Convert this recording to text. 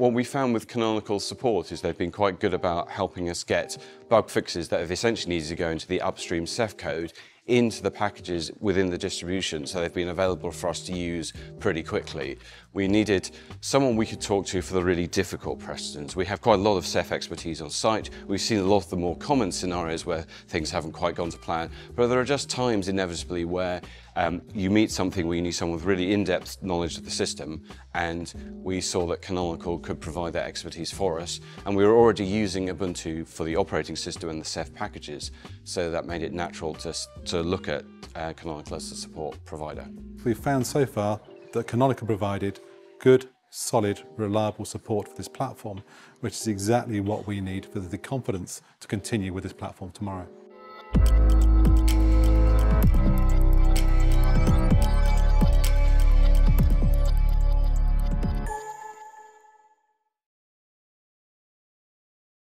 What we found with Canonical support is they've been quite good about helping us get bug fixes that have essentially needed to go into the upstream Ceph code into the packages within the distribution, so they've been available for us to use pretty quickly. We needed someone we could talk to for the really difficult precedents. We have quite a lot of Ceph expertise on site. We've seen a lot of the more common scenarios where things haven't quite gone to plan, but there are just times inevitably where um, you meet something where you need someone with really in-depth knowledge of the system, and we saw that Canonical could provide that expertise for us, and we were already using Ubuntu for the operating system and the Ceph packages, so that made it natural to, to look at uh, Canonical as a support provider. We've found so far that Canonical provided good, solid, reliable support for this platform, which is exactly what we need for the confidence to continue with this platform tomorrow.